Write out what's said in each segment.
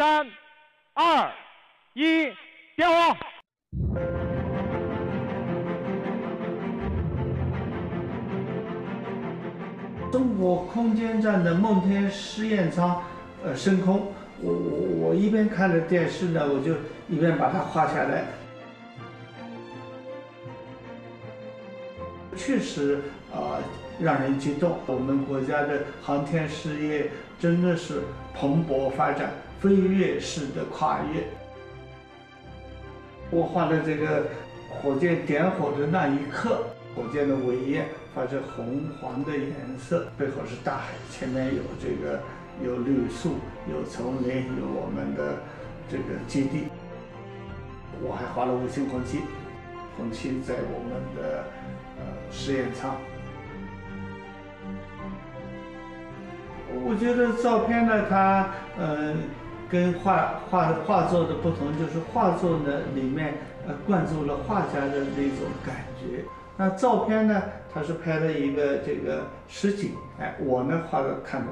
三、二、一，点火！中国空间站的梦天实验舱，呃，升空。我我我一边看着电视呢，我就一边把它画下来。确实啊，让人激动。我们国家的航天事业真的是蓬勃发展，飞跃式的跨越。我画的这个火箭点火的那一刻，火箭的尾焰发着红黄的颜色，背后是大海，前面有这个有绿树，有丛林，有我们的这个基地。我还画了五星红旗，红旗在我们的呃实验舱。我觉得照片呢，它呃。跟画画的画作的不同，就是画作呢里面呃灌注了画家的那种感觉。那照片呢，他是拍了一个这个实景，哎，我呢画的看的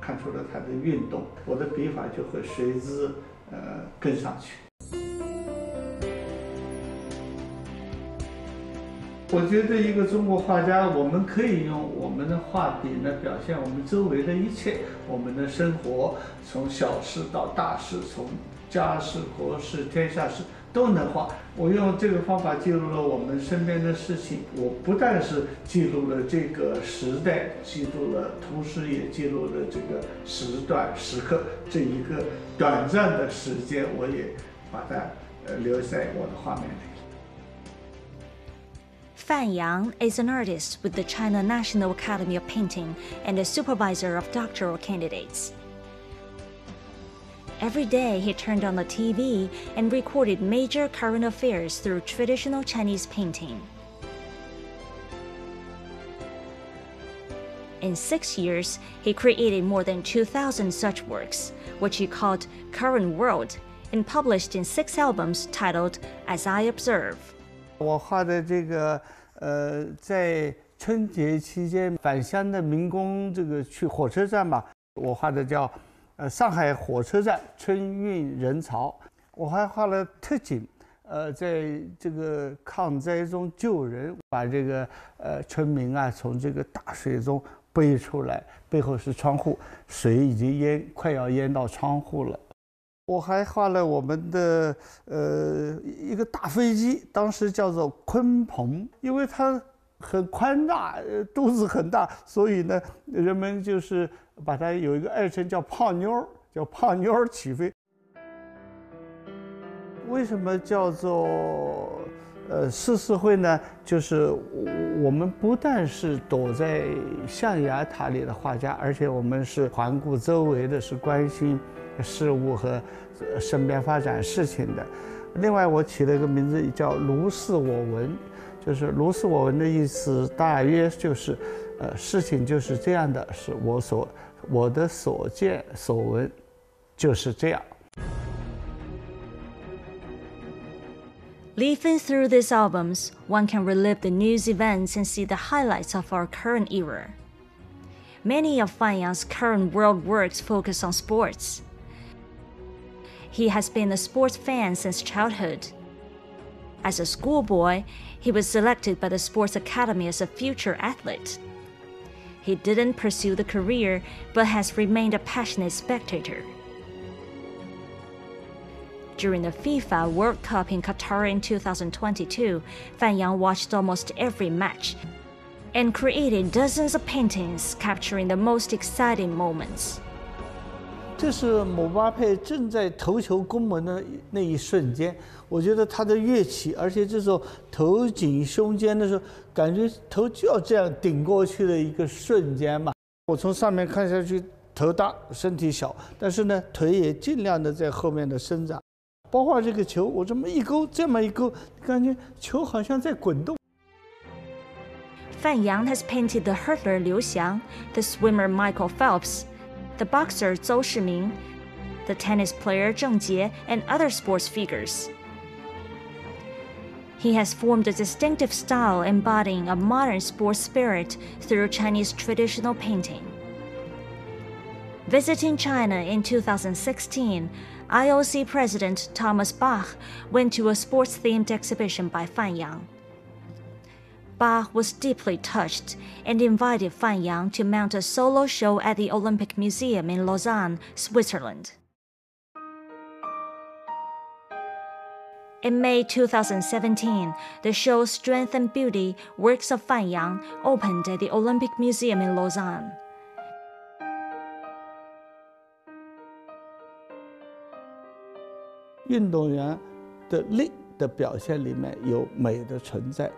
看出了它的运动，我的笔法就会随之呃跟上去。我觉得一个中国画家，我们可以用我们的画笔呢，表现我们周围的一切，我们的生活，从小事到大事，从家事、国事、天下事都能画。我用这个方法记录了我们身边的事情，我不但是记录了这个时代，记录了，同时也记录了这个时段、时刻这一个短暂的时间，我也把它呃留在我的画面里。Fan Yang is an artist with the China National Academy of Painting and a supervisor of doctoral candidates. Every day he turned on the TV and recorded major current affairs through traditional Chinese painting. In six years, he created more than 2,000 such works, which he called Current World, and published in six albums titled As I Observe. 我画的这个，呃，在春节期间返乡的民工，这个去火车站吧，我画的叫，呃，上海火车站春运人潮。我还画了特警，呃，在这个抗灾中救人，把这个呃村民啊从这个大水中背出来，背后是窗户，水已经淹，快要淹到窗户了。我还画了我们的呃一个大飞机，当时叫做鲲鹏，因为它很宽大，肚子很大，所以呢，人们就是把它有一个爱称叫胖妞儿，叫胖妞儿起飞。为什么叫做呃四四会呢？就是我们不但是躲在象牙塔里的画家，而且我们是环顾周围的，是关心。事物和身边发展事情的。另外，我起了一个名字叫“如是我闻”，就是“如是我闻”的意思，大约就是，呃，事情就是这样的，是我所我的所见所闻，就是这样。Leafing through these albums, one can relive the news events and see the highlights of our current era. Many of Fan Yang's current world works focus on sports. He has been a sports fan since childhood. As a schoolboy, he was selected by the Sports Academy as a future athlete. He didn't pursue the career, but has remained a passionate spectator. During the FIFA World Cup in Qatar in 2022, Fan Yang watched almost every match and created dozens of paintings capturing the most exciting moments. 这是姆巴佩正在头球攻门的那一瞬间，我觉得他的跃起，而且这时候头颈胸肩的时候，感觉头就要这样顶过去的一个瞬间嘛。我从上面看下去，头大身体小，但是呢，腿也尽量的在后面的伸展。包括这个球，我这么一勾，这么一勾，感觉球好像在滚动。范阳 has painted the hurdler Liu Xiang, the swimmer Michael Phelps. The boxer Zhou Shiming, the tennis player Zheng Jie, and other sports figures. He has formed a distinctive style embodying a modern sports spirit through Chinese traditional painting. Visiting China in 2016, IOC President Thomas Bach went to a sports themed exhibition by Fan Yang. Bach was deeply touched and invited Fan Yang to mount a solo show at the Olympic Museum in Lausanne, Switzerland. In May 2017, the show Strength and Beauty Works of Fan Yang opened at the Olympic Museum in Lausanne. 运动员的力的表现里面有美的存在，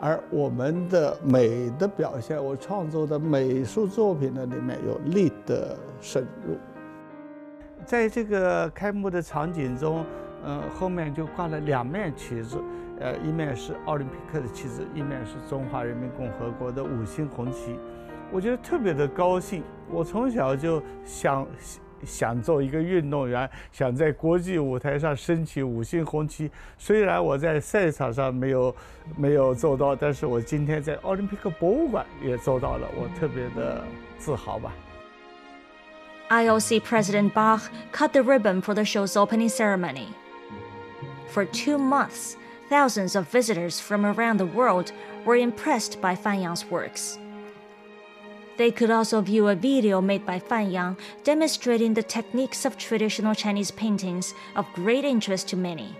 而我们的美的表现，我创作的美术作品的里面有力的深入。在这个开幕的场景中，嗯，后面就挂了两面旗子，呃，一面是奥林匹克的旗帜，一面是中华人民共和国的五星红旗。我觉得特别的高兴。我从小就想。想做一个运动员，想在国际舞台上升起五星红旗。虽然我在赛场上没有没有做到，但是我今天在奥林匹克博物馆也做到了，我特别的自豪吧。IOC President Bach cut the ribbon for the show's opening ceremony. For two months, thousands of visitors from around the world were impressed by Fan Yang's works. They could also view a video made by Fan Yang demonstrating the techniques of traditional Chinese paintings of great interest to many.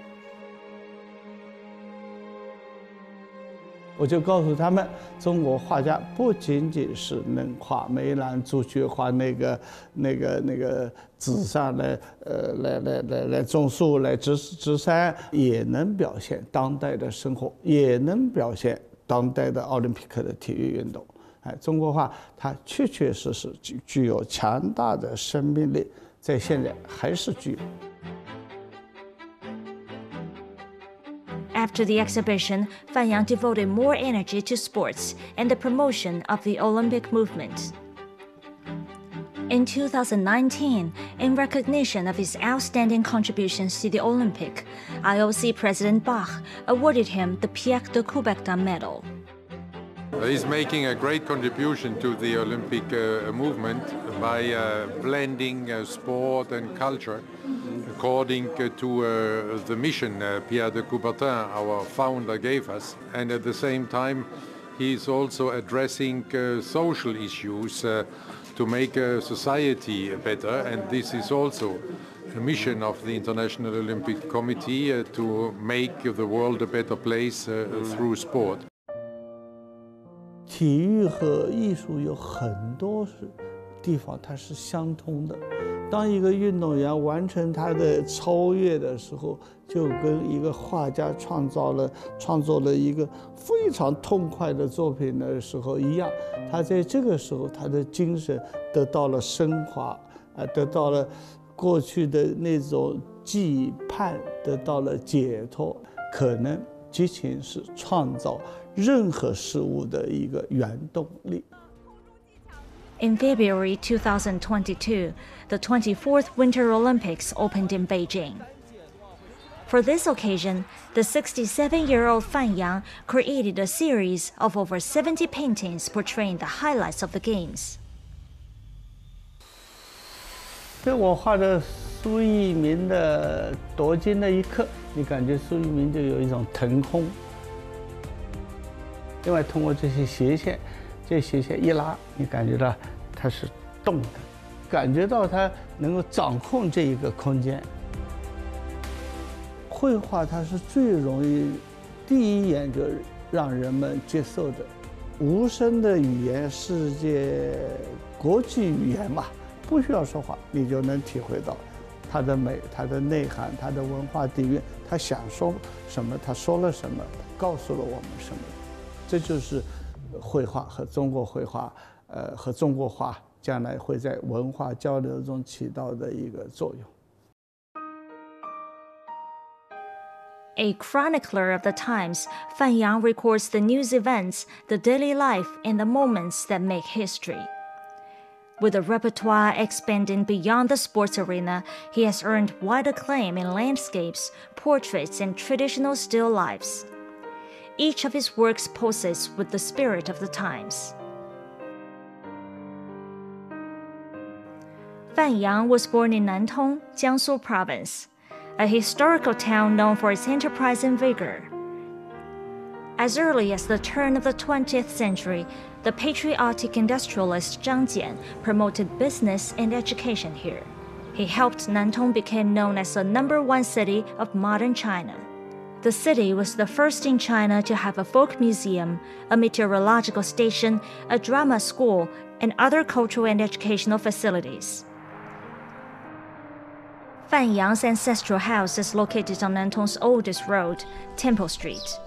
我就告诉他们，中国画家不仅仅是能画梅兰竹菊，画那个、那个、那个纸上来，呃，来来来来种树，来植植山，也能表现当代的生活，也能表现当代的奥林匹克的体育运动。 哎，中国画它确确实实具具有强大的生命力，在现在还是具有。After the exhibition, Fan Yang devoted more energy to sports and the promotion of the Olympic movement. In 2019, in recognition of his outstanding contributions to the Olympic, IOC President Bach awarded him the Pierre de Coubertin Medal. He's making a great contribution to the Olympic uh, movement by uh, blending uh, sport and culture according uh, to uh, the mission uh, Pierre de Coubertin, our founder, gave us. And at the same time, he's also addressing social issues to make society better. And this is also a mission of the International Olympic Committee to make the world a better place through sport. 体育和艺术有很多是地方，它是相通的。当一个运动员完成他的超越的时候，就跟一个画家创造了创作了一个非常痛快的作品的时候一样。他在这个时候，他的精神得到了升华，啊，得到了过去的那种羁绊，得到了解脱。可能激情是创造。任何事物的一个原动力。In February 2022, the 24th Winter Olympics opened in Beijing. For this occasion, the 67 year old Fan Yang created a series of over 70 paintings portraying the highlights of the Games. 这我画的苏翊鸣的夺金的一刻，你感觉苏翊鸣就有一种腾空。另外，通过这些斜线，这斜线一拉，你感觉到它是动的，感觉到它能够掌控这一个空间。绘画它是最容易第一眼就让人们接受的，无声的语言，世界国际语言嘛，不需要说话，你就能体会到它的美、它的内涵、它的文化底蕴。它想说什么，它说了什么，告诉了我们什么。这就是绘画和中国绘画，呃，和中国画将来会在文化交流中起到的一个作用。A chronicler of the times, Fan Yang records the news events, the daily life, and the moments that make history. With a repertoire expanding beyond the sports arena, he has earned wide acclaim in landscapes, portraits, and traditional still lifes. Each of his works pulses with the spirit of the times. Fan Yang was born in Nantong, Jiangsu Province, a historical town known for its enterprise and vigor. As early as the turn of the 20th century, the patriotic industrialist Zhang Jian promoted business and education here. He helped Nantong become known as the number one city of modern China. The city was the first in China to have a folk museum, a meteorological station, a drama school, and other cultural and educational facilities. Fan Yang's ancestral house is located on Nantong's oldest road, Temple Street.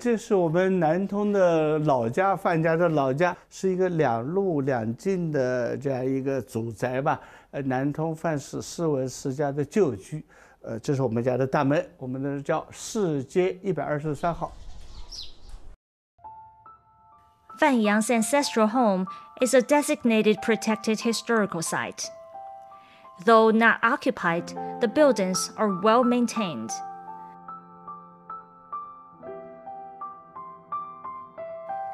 这是我们南通的老家，范家的老家，是一个两路两进的这样一个祖宅吧。呃，南通范氏世文世家的旧居，呃，这是我们家的大门，我们的叫市街一百二十三号。Fan Yang's ancestral home is a designated protected historical site. Though not occupied, the buildings are well maintained.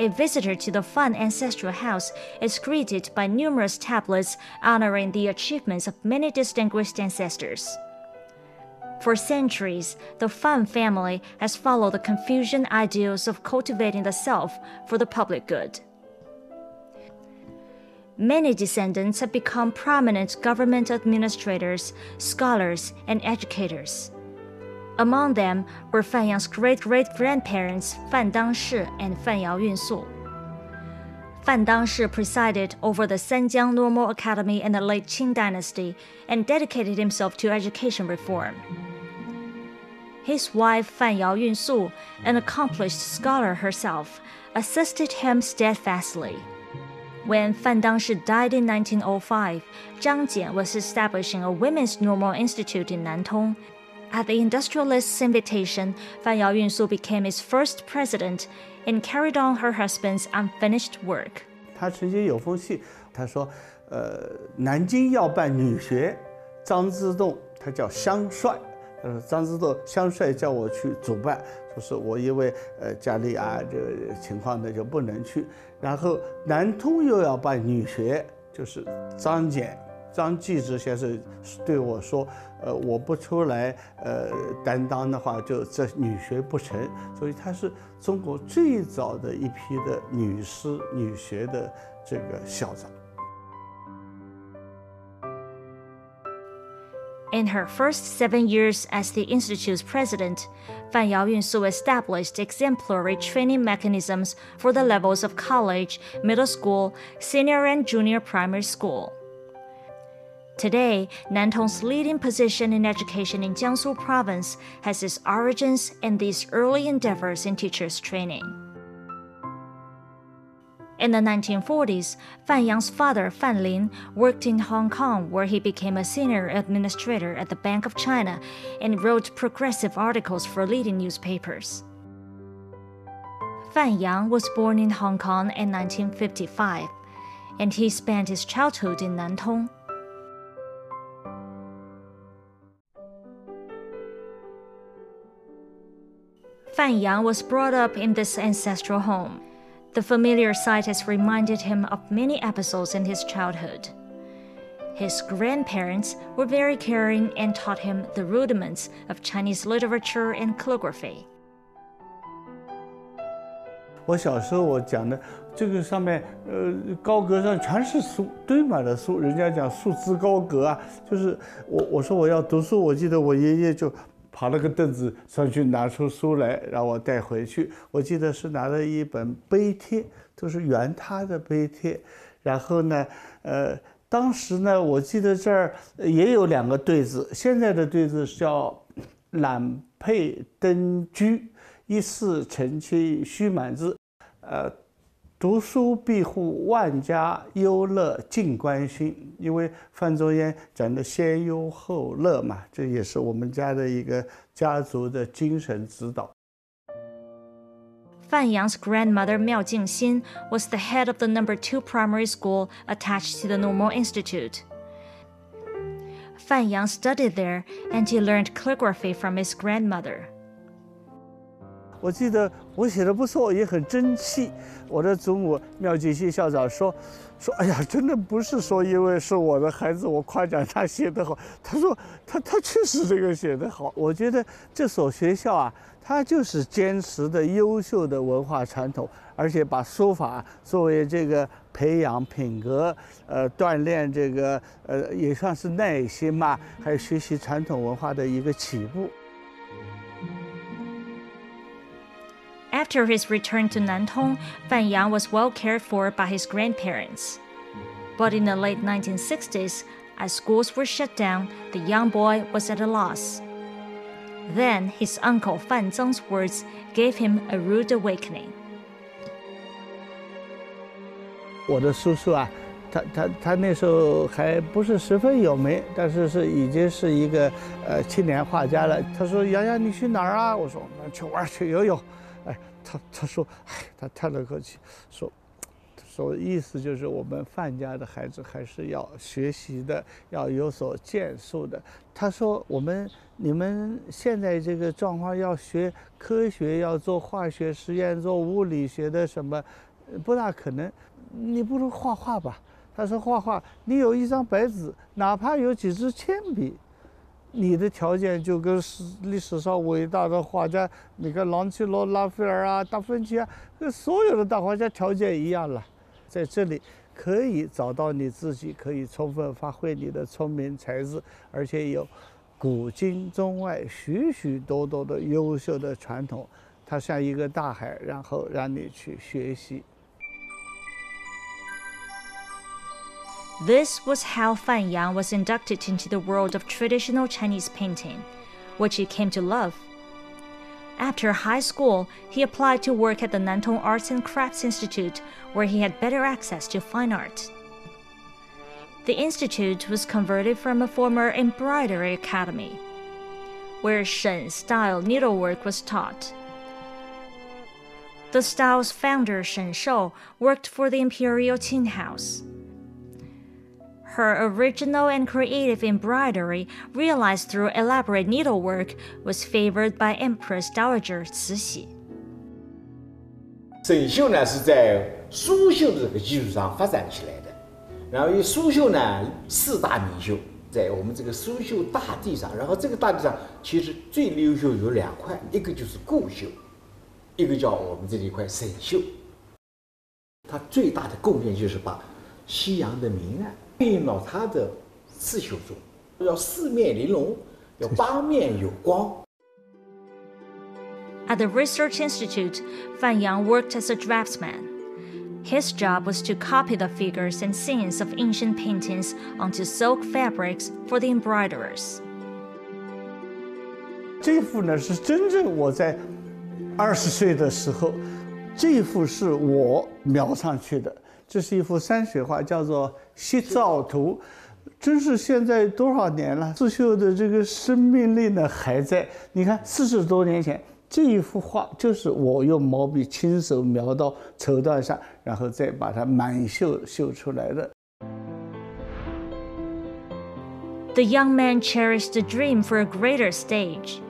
A visitor to the Fan ancestral house is greeted by numerous tablets honoring the achievements of many distinguished ancestors. For centuries, the Fan family has followed the Confucian ideals of cultivating the self for the public good. Many descendants have become prominent government administrators, scholars, and educators. Among them were Fan Yang's great great grandparents Fan Dangshi and Fan Yao Yunsu. Fan Dangshi presided over the Sanjiang Normal Academy in the late Qing dynasty and dedicated himself to education reform. His wife Fan Yao Yunsu, an accomplished scholar herself, assisted him steadfastly. When Fan Dangshi died in 1905, Zhang Jian was establishing a women's normal institute in Nantong at the industrialist's invitation, Fan Yao Yunsu became its first president and carried on her husband's unfinished work. 他曾经有封信，他说：“呃，南京要办女学，张之洞他叫乡帅，呃，张之洞乡帅叫我去主办，说是我因为呃家里啊这个情况呢就不能去。然后南通又要办女学，就是张謇张继之先生对我说：“ 呃，我不出来，呃，担当的话，就这女学不成。所以她是中国最早的一批的女师女学的这个校长。” In her first seven years as the Institute's president, Fan Yao Yunsu established exemplary training mechanisms for the levels of college, middle school, senior and junior primary school. Today, Nantong's leading position in education in Jiangsu province has its origins in these early endeavors in teachers' training. In the 1940s, Fan Yang's father, Fan Lin, worked in Hong Kong where he became a senior administrator at the Bank of China and wrote progressive articles for leading newspapers. Fan Yang was born in Hong Kong in 1955, and he spent his childhood in Nantong. Fan Yang was brought up in this ancestral home. The familiar sight has reminded him of many episodes in his childhood. His grandparents were very caring and taught him the rudiments of Chinese literature and calligraphy. 我小时候我讲的这个上面，呃，高阁上全是书，堆满了书。人家讲束之高阁啊，就是我我说我要读书，我记得我爷爷就 爬了个凳子上去，拿出书来让我带回去。我记得是拿了一本碑帖，都是原他的碑帖。然后呢，呃，当时呢，我记得这儿也有两个对子，现在的对子叫“揽佩登居，一世澄清须满字”。呃，读书庇护万家忧乐尽关心，因为范仲淹讲的先忧后乐嘛，这也是我们家的一个家族的精神指导。Fan Yang's grandmother Miao Jingxin was the head of the number two primary school attached to the Normal Institute. Fan Yang studied there and he learned calligraphy from his grandmother. 我记得我写的不错，也很争气。我的祖母妙济熙校长说：“说哎呀，真的不是说因为是我的孩子，我夸奖他写得好。他说他他确实这个写得好。我觉得这所学校啊，它就是坚持的优秀的文化传统，而且把书法作为这个培养品格、呃锻炼这个呃也算是耐心嘛，还有学习传统文化的一个起步。” After his return to Nantong, Fan Yang was well cared for by his grandparents. But in the late 1960s, as schools were shut down, the young boy was at a loss. Then his uncle Fan Zeng's words gave him a rude awakening. 我的叔叔啊，他他他那时候还不是十分有名，但是是已经是一个呃青年画家了。他说：“洋洋，你去哪儿啊？”我说：“我们去玩去游泳。” 他他说，哎，他叹了口气，说，说意思就是我们范家的孩子还是要学习的，要有所建树的。他说，我们你们现在这个状况要学科学，要做化学实验，做物理学的什么，不大可能。你不如画画吧。他说画画，你有一张白纸，哪怕有几支铅笔。你的条件就跟史历史上伟大的画家，你看朗奇罗、拉斐尔啊、达芬奇啊，跟所有的大画家条件一样了。在这里可以找到你自己，可以充分发挥你的聪明才智，而且有古今中外许许多多的优秀的传统，它像一个大海，然后让你去学习。This was how Fan Yang was inducted into the world of traditional Chinese painting, which he came to love. After high school, he applied to work at the Nantong Arts and Crafts Institute, where he had better access to fine art. The institute was converted from a former embroidery academy, where Shen style needlework was taught. The style's founder, Shen Shou, worked for the Imperial Qin House. Her original and creative embroidery, realized through elaborate needlework, was favored by Empress Dowager Cixi. 沈绣呢是在苏绣的这个基础上发展起来的，然后以苏绣呢四大名绣在我们这个苏绣大地上，然后这个大地上其实最优秀有两块，一个就是固绣，一个叫我们这里一块沈绣。它最大的贡献就是把西洋的明暗。 运用到它的刺绣中，要四面玲珑，要八面有光。At the Research Institute, Fan Yang worked as a draftsman. His job was to copy the figures and scenes of ancient paintings onto silk fabrics for the embroiderers. 这幅呢是真正我在二十岁的时候，这幅是我描上去的。这是一幅山水画，叫做《西照图》，真是现在多少年了，刺绣的这个生命力呢还在。你看，四十多年前这一幅画，就是我用毛笔亲手描到绸缎上，然后再把它满绣绣出来的。The young man cherished a dream for a greater stage.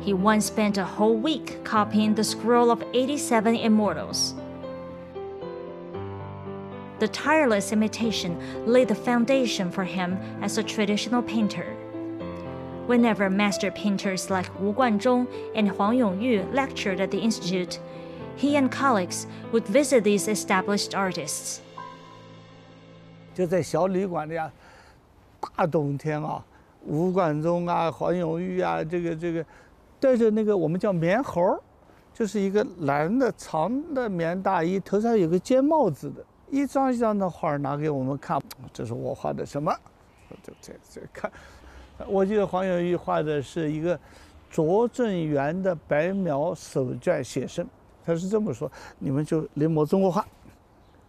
He once spent a whole week copying the scroll of 87 immortals. The tireless imitation laid the foundation for him as a traditional painter. Whenever master painters like Wu Guanzhong and Huang Yongyu lectured at the institute, he and colleagues would visit these established artists. 就在小旅馆里啊，大冬天啊，吴冠中啊、黄永玉啊，这个这个，带着那个我们叫棉猴，就是一个蓝的长的棉大衣，头上有个尖帽子的。 一张一张的画拿给我们看，这是我画的什么？我就这这看，我记得黄永玉画的是一个拙政园的白描手绢写生，他是这么说：你们就临摹中国画，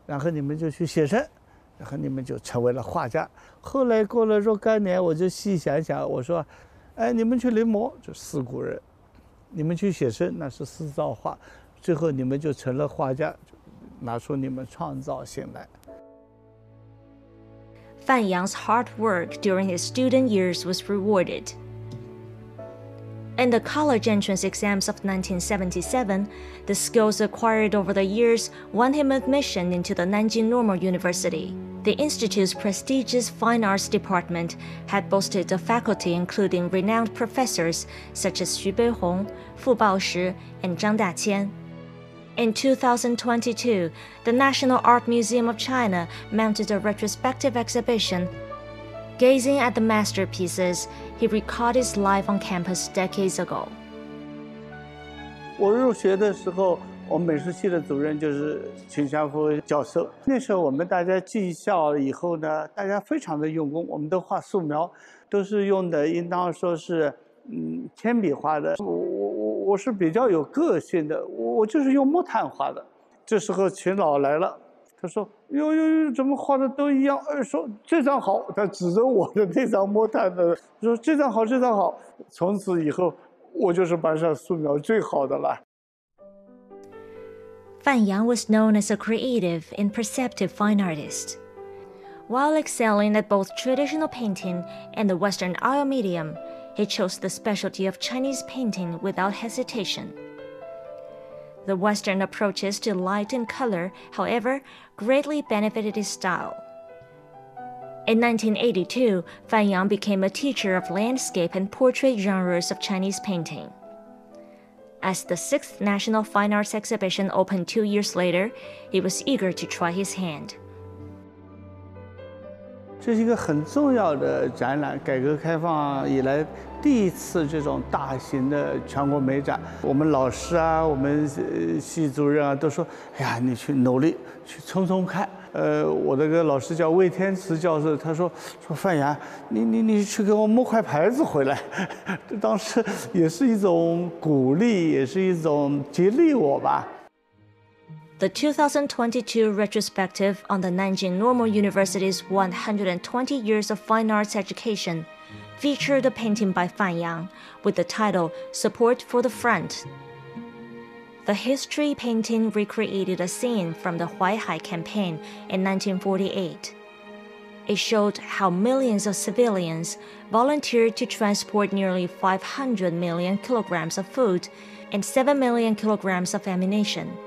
然后你们就去写生，然后你们就成为了画家。后来过了若干年，我就细想想，我说，哎，你们去临摹就四古人，你们去写生那是四造画，最后你们就成了画家，拿出你们创造性来。Fan Yang's hard work during his student years was rewarded. In the college entrance exams of 1977, the skills acquired over the years won him admission into the Nanjing Normal University. The institute's prestigious fine arts department had boasted a faculty including renowned professors such as Xu Beihong, Fu Baoshi, and Zhang Daqian. In 2022, the National Art Museum of China mounted a retrospective exhibition. Gazing at the masterpieces, he recalled his life on campus decades ago. 我入学的时候，我们美术系的主任就是秦祥福教授。那时候我们大家进校以后呢，大家非常的用功，我们都画素描，都是用的应当说是嗯铅笔画的。我我 我是比较有个性的，我我就是用木炭画的。这时候秦老来了，他说：“哟哟哟，怎么画的都一样？”呃，说这张好，他指着我的那张木炭的说：“这张好，这张好。”从此以后，我就是班上素描最好的了。Fan Yang was known as a creative and perceptive fine artist. While excelling at both traditional painting and the Western oil medium, he chose the specialty of Chinese painting without hesitation. The Western approaches to light and color, however, greatly benefited his style. In 1982, Fan Yang became a teacher of landscape and portrait genres of Chinese painting. As the sixth National Fine Arts Exhibition opened two years later, he was eager to try his hand. 这是一个很重要的展览，改革开放以来第一次这种大型的全国美展。我们老师啊，我们系主任啊，都说：“哎呀，你去努力去冲冲看。”呃，我那个老师叫魏天慈教授，他说：“说范阳，你你你去给我摸块牌子回来。” 当时也是一种鼓励，也是一种激励我吧。The 2022 retrospective on the Nanjing Normal University's 120 Years of Fine Arts Education featured a painting by Fan Yang with the title Support for the Front. The history painting recreated a scene from the Huaihai campaign in 1948. It showed how millions of civilians volunteered to transport nearly 500 million kilograms of food and 7 million kilograms of ammunition.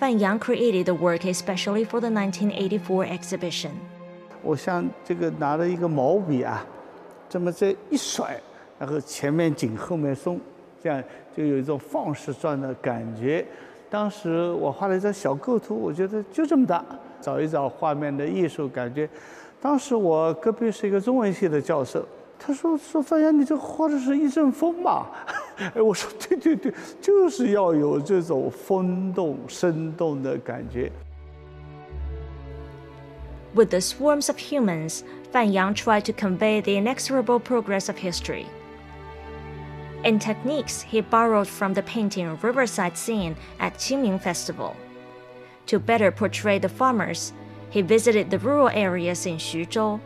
范扬 created the work especially for the 1984 exhibition. 我像这个拿了一个毛笔啊，这么这一甩，然后前面紧后面松，这样就有一种放矢状的感觉。当时我画了一张小构图，我觉得就这么大，找一找画面的艺术感觉。当时我隔壁是一个中文系的教授，他说说范阳，你这画的是一阵风嘛？哎，我说对对对，就是要有这种风动、生动的感觉。With the swarms of humans, Fan Yang tried to convey the inexorable progress of history. In techniques, he borrowed from the painting Riverside Scene at Qingming Festival. To better portray the farmers, he visited the rural areas in Xuzhou.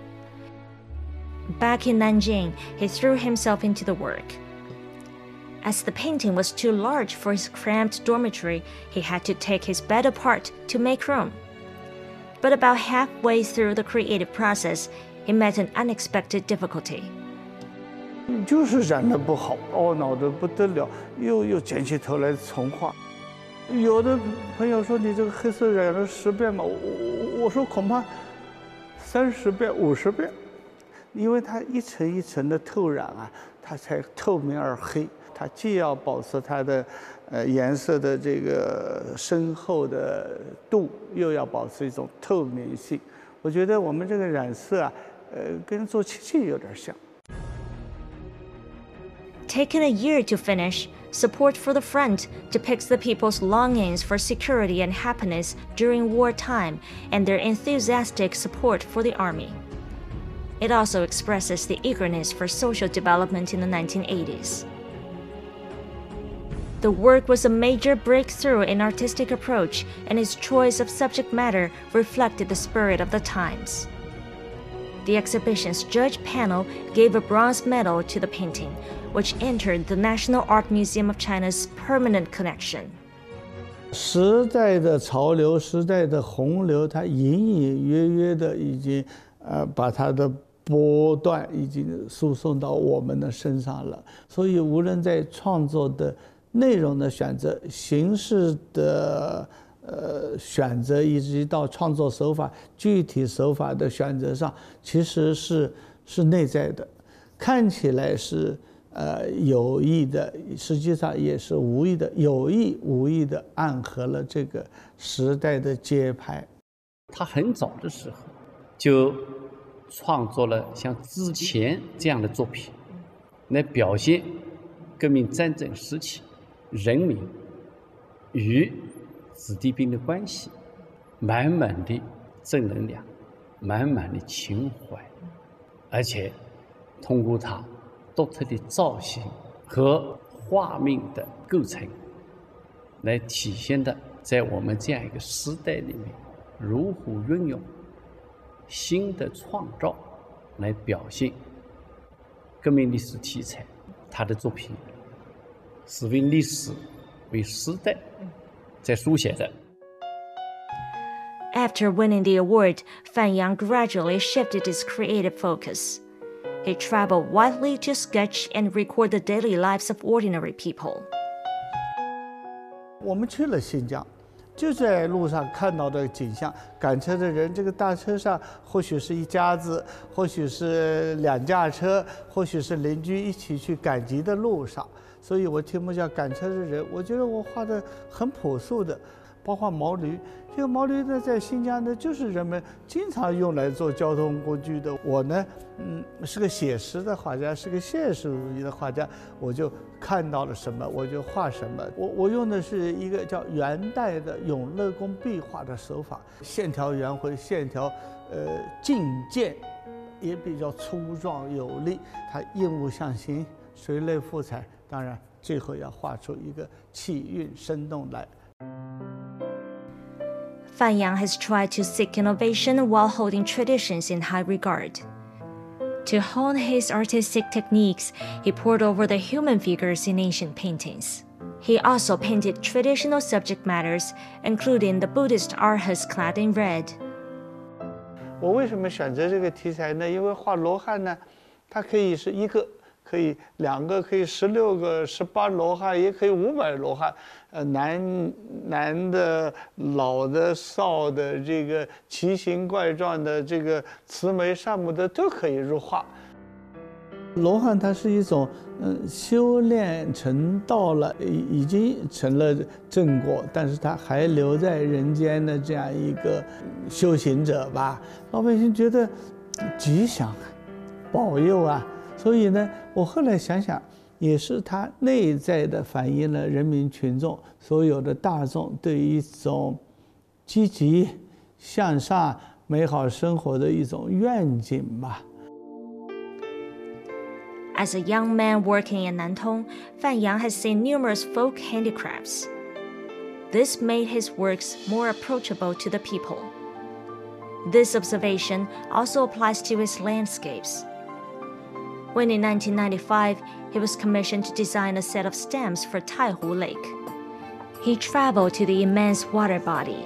Back in Nanjing, he threw himself into the work. As the painting was too large for his cramped dormitory, he had to take his bed apart to make room. But about halfway through the creative process, he met an unexpected difficulty. 就是染的不好，懊恼的不得了，又又捡起头来重画。有的朋友说你这个黑色染了十遍嘛，我我我说恐怕三十遍、五十遍， 因为它一层一层的透染啊，它才透明而黑。它既要保持它的呃颜色的这个深厚的度，又要保持一种透明性。我觉得我们这个染色啊，呃，跟做漆器有点像。Taken a year to finish, Support for the Front depicts the people's longings for security and happiness during wartime and their enthusiastic support for the army. It also expresses the eagerness for social development in the 1980s. The work was a major breakthrough in artistic approach, and its choice of subject matter reflected the spirit of the times. The exhibition's judge panel gave a bronze medal to the painting, which entered the National Art Museum of China's permanent collection. 时代的潮流，时代的洪流，它隐隐约约的已经， 呃，把它的波段已经输送到我们的身上了。所以，无论在创作的内容的选择、形式的呃选择，以及到创作手法具体手法的选择上，其实是是内在的，看起来是。呃，有意的，实际上也是无意的，有意无意的暗合了这个时代的节拍。他很早的时候就创作了像之前这样的作品，来表现革命战争时期人民与子弟兵的关系，满满的正能量，满满的情怀，而且通过他。独特的造型和画面的构成，来体现的在我们这样一个时代里面，如何运用新的创造来表现革命历史题材。他的作品是为历史、为时代在书写的。After winning the award, Fan Yang gradually shifted his creative focus. He traveled widely to sketch and record the daily lives of ordinary people. 我们去了新疆，就在路上看到的景象，赶车的人，这个大车上或许是一家子，或许是两架车，或许是邻居一起去赶集的路上。所以我题目叫《赶车的人》，我觉得我画的很朴素的。包括毛驴，这个毛驴呢，在新疆呢，就是人们经常用来做交通工具的。我呢，嗯，是个写实的画家，是个现实主义的画家，我就看到了什么，我就画什么。我我用的是一个叫元代的永乐宫壁画的手法，线条圆回，线条，呃，劲健，也比较粗壮有力。它应物象形，随类赋彩，当然最后要画出一个气韵生动来。Fan Yang has tried to seek innovation while holding traditions in high regard. To hone his artistic techniques, he poured over the human figures in ancient paintings. He also painted traditional subject matters, including the Buddhist arhats clad in red. 我为什么选择这个题材呢？因为画罗汉呢，它可以是一个 可以两个，可以十六个、十八罗汉，也可以五百罗汉。呃，男男的、老的、少的，这个奇形怪状的，这个慈眉善目的都可以入画。罗汉它是一种，嗯，修炼成道了，已已经成了正果，但是他还留在人间的这样一个修行者吧。老百姓觉得吉祥，保佑啊。所以呢，我后来想想，也是它内在的反映了人民群众所有的大众对于一种积极向上、美好生活的一种愿景吧。As a young man working in Nantong, Fan Yang has seen numerous folk handicrafts. This made his works more approachable to the people. This observation also applies to his landscapes. When in 1995, he was commissioned to design a set of stamps for Taihu Lake. He traveled to the immense water body.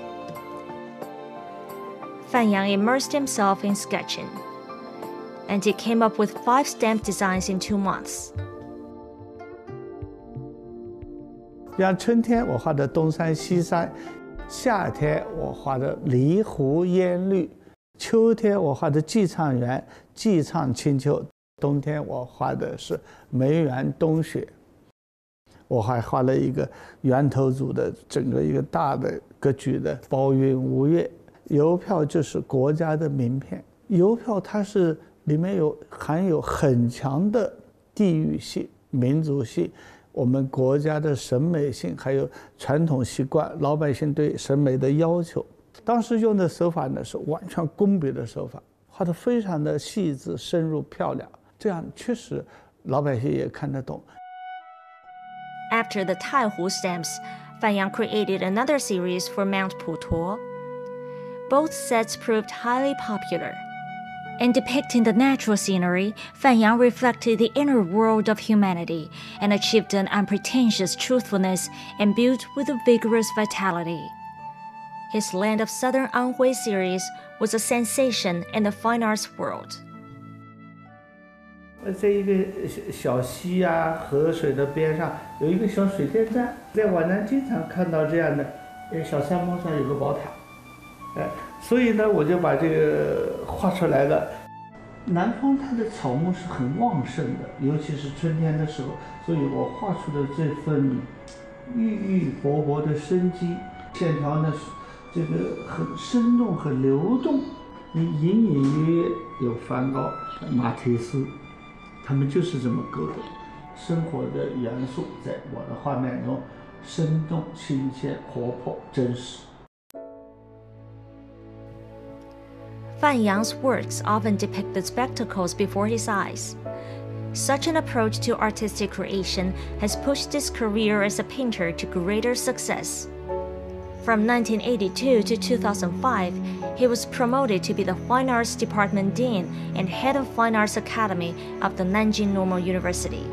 Fan Yang immersed himself in sketching, and he came up with five stamp designs in two months. 像春天我画的东山西山，夏天我画的离湖烟绿，秋天我画的寄畅园，寄畅清秋。 冬天我画的是梅园冬雪，我还画了一个源头组的整个一个大的格局的包云无月邮票，就是国家的名片。邮票它是里面有含有很强的地域性、民族性，我们国家的审美性，还有传统习惯，老百姓对审美的要求。当时用的手法呢是完全工笔的手法，画的非常的细致、深入、漂亮。这样确实，老百姓也看得懂。After after the Taihu stamps, Fan Yang created another series for Mount Putuo. Both sets proved highly popular. In depicting the natural scenery, Fan Yang reflected the inner world of humanity and achieved an unpretentious truthfulness imbued with a vigorous vitality. His Land of Southern Anhui series was a sensation in the fine arts world. 在一个小溪啊、河水的边上有一个小水电站，在皖南经常看到这样的，呃，小山坡上有个宝塔，哎，所以呢，我就把这个画出来了。南方它的草木是很旺盛的，尤其是春天的时候，所以我画出的这份郁郁勃勃的生机，线条呢是这个很生动、很流动，隐隐约约有梵高、马蒂斯。他们就是这么勾的，生活的元素在我的画面中生动、亲切、活泼、真实。Fan Yang's works often depict the spectacles before his eyes. Such an approach to artistic creation has pushed his career as a painter to greater success. From 1982 to 2005, he was promoted to be the Fine Arts Department Dean and Head of Fine Arts Academy of the Nanjing Normal University.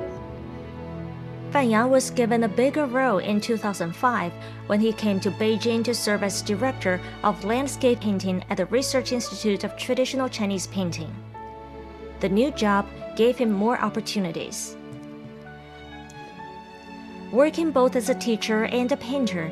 Fan Yang was given a bigger role in 2005 when he came to Beijing to serve as director of landscape painting at the Research Institute of Traditional Chinese Painting. The new job gave him more opportunities. Working both as a teacher and a painter,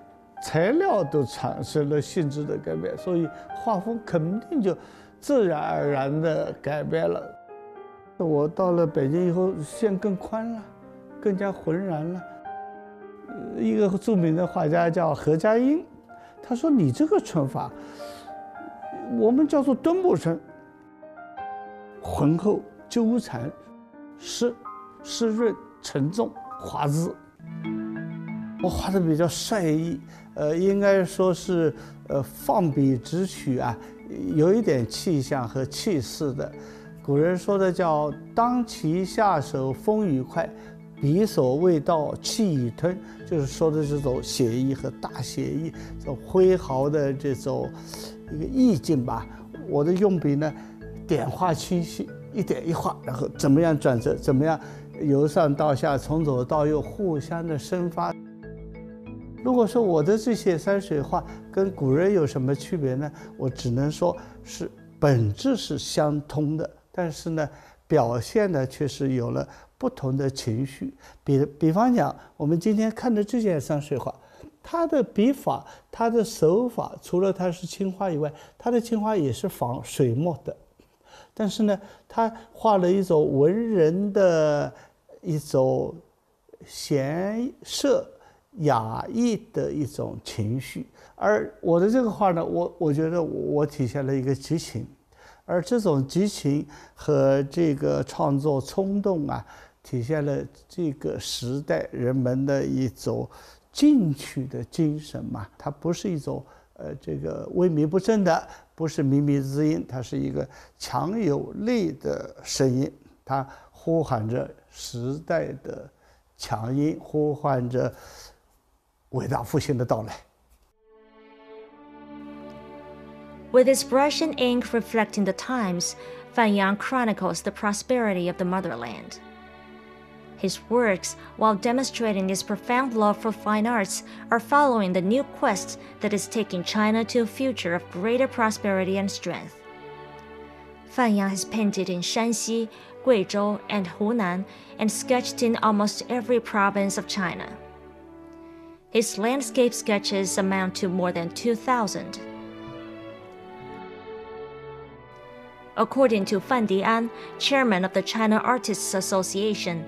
材料都产生了性质的改变，所以画风肯定就自然而然的改变了。我到了北京以后，线更宽了，更加浑然了。一个著名的画家叫何家英，他说：“你这个皴法，我们叫做墩布皴，浑厚、纠缠、湿、湿润、沉重、华滋。我画的比较率意，呃，应该说是呃放笔直取啊，有一点气象和气势的。古人说的叫‘当其下手风雨快，笔所未到气已吞’，就是说的这种写意和大写意，这种挥毫的这种一个意境吧。我的用笔呢，点画清晰，一点一画，然后怎么样转折，怎么样由上到下，从左到右互相的生发。如果说我的这些山水画跟古人有什么区别呢？我只能说是本质是相通的，但是呢，表现呢却是有了不同的情绪。比比方讲，我们今天看的这件山水画，它的笔法、它的手法，除了它是青花以外，它的青花也是仿水墨的，但是呢，它画了一种文人的一种闲适。雅逸的一种情绪，而我的这个画呢，我我觉得我体现了一个激情，而这种激情和这个创作冲动啊，体现了这个时代人们的一种进取的精神嘛。它不是一种呃这个萎靡不振的，不是靡靡之音，它是一个强有力的声音，它呼喊着时代的强音，呼唤着。伟大复兴的到来。With his brush and ink reflecting the times, Fan Yang chronicles the prosperity of the motherland. His works, while demonstrating his profound love for fine arts, are following the new quest that is taking China to a future of greater prosperity and strength. Fan Yang has painted in Shanxi, Guizhou, and Hunan, and sketched in almost every province of China. His landscape sketches amount to more than 2,000. According to Fan Dian, chairman of the China Artists Association,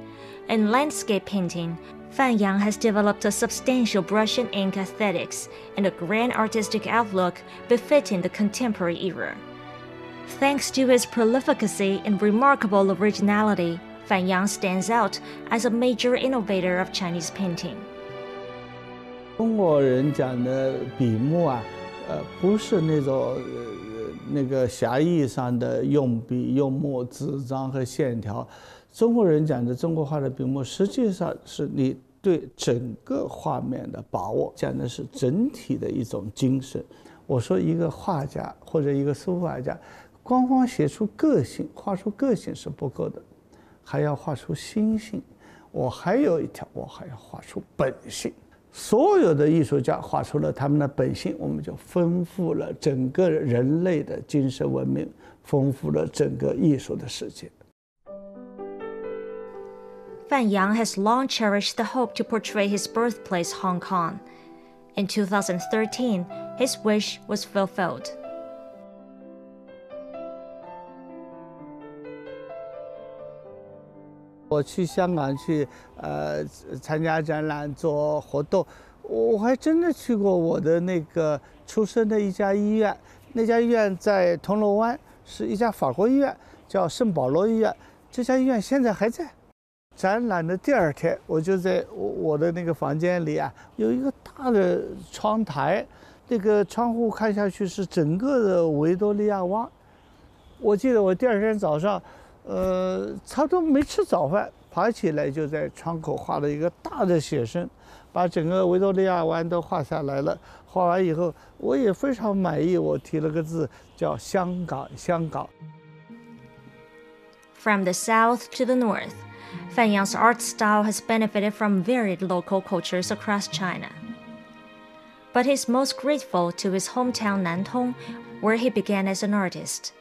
in landscape painting, Fan Yang has developed a substantial brush and ink aesthetics and a grand artistic outlook befitting the contemporary era. Thanks to his prolificacy and remarkable originality, Fan Yang stands out as a major innovator of Chinese painting. 中国人讲的笔墨啊，呃，不是那种呃那个狭义上的用笔、用墨、纸张和线条。中国人讲的中国画的笔墨，实际上是你对整个画面的把握，讲的是整体的一种精神。我说一个画家或者一个书法家，光光写出个性、画出个性是不够的，还要画出心性。我还有一条，我还要画出本性。所有的艺术家画出了他们的本性，我们就丰富了整个人类的精神文明，丰富了整个艺术的世界。Fan Yang has long cherished the hope to portray his birthplace, Hong Kong. In 2013, his wish was fulfilled. 我去香港去，呃，参加展览做活动，我还真的去过我的那个出生的一家医院，那家医院在铜锣湾，是一家法国医院，叫圣保罗医院。这家医院现在还在。展览的第二天，我就在我我的那个房间里啊，有一个大的窗台，那个窗户看下去是整个的维多利亚湾。我记得我第二天早上。呃，差不多没吃早饭，爬起来就在窗口画了一个大的写生，把整个维多利亚湾都画下来了。画完以后，我也非常满意，我提了个字叫“香港，香港”。From the south to the north, Fan Yang's art style has benefited from varied local cultures across China. But he's most grateful to his hometown Nantong, where he began as an artist.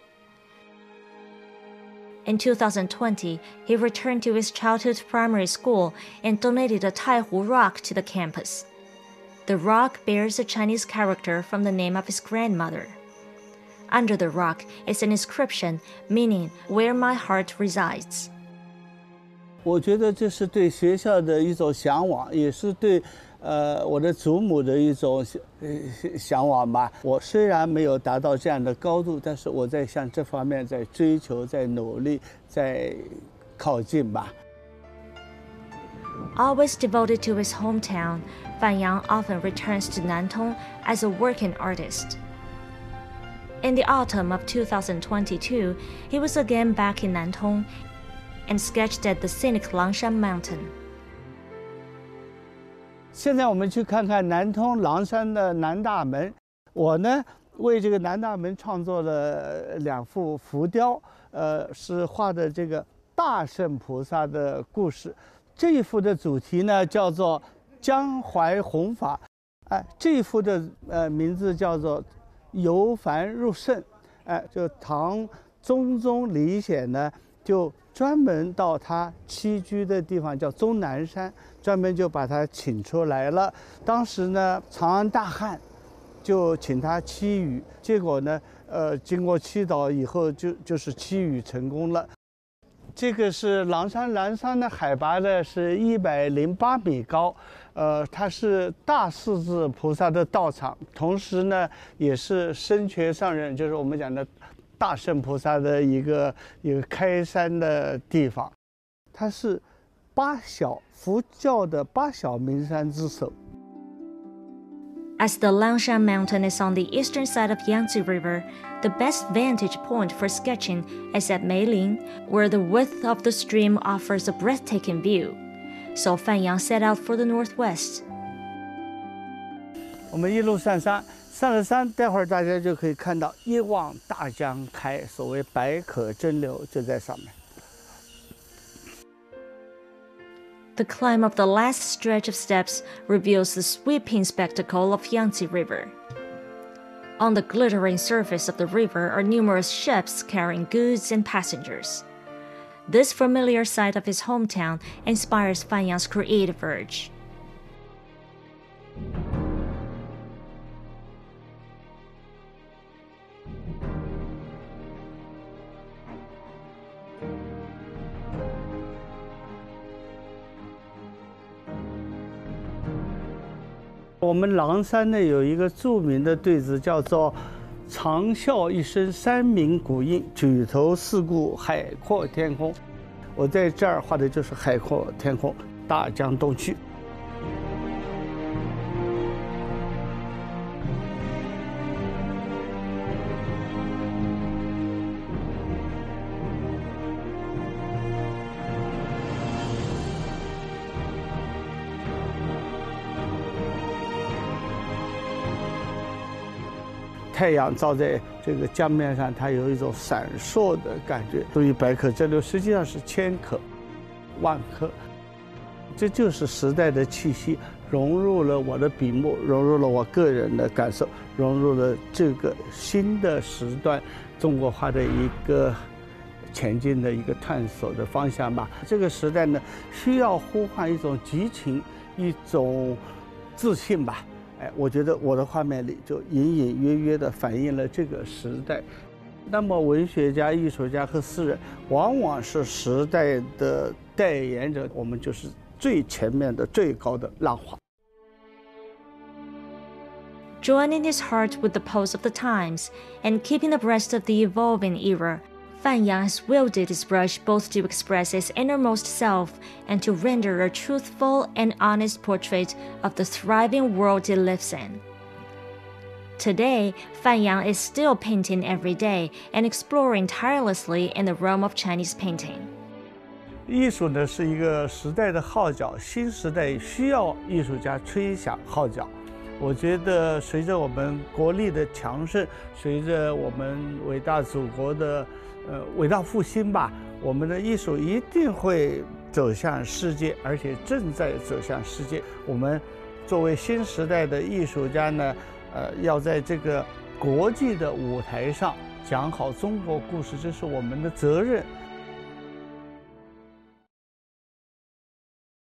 In 2020, he returned to his childhood primary school and donated a Taihu rock to the campus. The rock bears a Chinese character from the name of his grandmother. Under the rock is an inscription meaning "Where my heart resides." 我觉得这是对学校的一种向往，也是对 呃，我的祖母的一种呃向往吧。我虽然没有达到这样的高度，但是我在向这方面在追求，在努力，在靠近吧。Always devoted to his hometown, Fan Yang often returns to Nantong as a working artist. In the autumn of 2022, he was again back in Nantong and sketched at the scenic Langshan Mountain. 现在我们去看看南通狼山的南大门。我呢为这个南大门创作了两幅浮雕，呃，是画的这个大圣菩萨的故事。这一幅的主题呢叫做江淮弘法，哎，这一幅的呃名字叫做游凡入圣，哎，就唐宗宗李显呢就。专门到他栖居的地方叫终南山，专门就把他请出来了。当时呢，长安大旱，就请他祈雨。结果呢，呃，经过祈祷以后，就就是祈雨成功了。这个是狼山，狼山的海拔呢是一百零八米高，呃，它是大势至菩萨的道场，同时呢，也是生泉上人，就是我们讲的。大圣菩萨的一个一个开山的地方，它是八小佛教的八小名山之首。As the Langshan Mountain is on the eastern side of Yangtze River, the best vantage point for sketching is at Meiling, where the width of the stream offers a breathtaking view. So Fan Yang set out for the northwest. 我们一路上山。上了山，待会儿大家就可以看到一望大江开，所谓百舸争流就在上面。 The climb of the last stretch of steps reveals the sweeping spectacle of Yangtze River. On the glittering surface of the river are numerous ships carrying goods and passengers. This familiar sight of his hometown inspires Fan Yang's creative urge. 我们狼山呢有一个著名的对子，叫做“长啸一声山鸣谷应，举头四顾海阔天空”。我在这儿画的就是海阔天空，大江东去。太阳照在这个江面上，它有一种闪烁的感觉。所以百舸争流实际上是千舸、万舸，这就是时代的气息，融入了我的笔墨，融入了我个人的感受，融入了这个新的时段中国画的一个前进的一个探索的方向吧。这个时代呢，需要呼唤一种激情，一种自信吧。哎，我觉得我的画面里就隐隐约约地反映了这个时代。那么，文学家、艺术家和诗人往往是时代的代言者，我们就是最前面的、最高的浪花。Joining his heart with the pulse of the times and keeping abreast of the evolving era. Fan Yang has wielded his brush both to express his innermost self and to render a truthful and honest portrait of the thriving world he lives in. Today, Fan Yang is still painting every day and exploring tirelessly in the realm of Chinese painting. 艺术呢是一个时代的号角，新时代需要艺术家吹响号角。我觉得随着我们国力的强盛，随着我们伟大祖国的 呃，伟大复兴吧，我们的艺术一定会走向世界，而且正在走向世界。我们作为新时代的艺术家呢，呃，要在这个国际的舞台上讲好中国故事，这是我们的责任。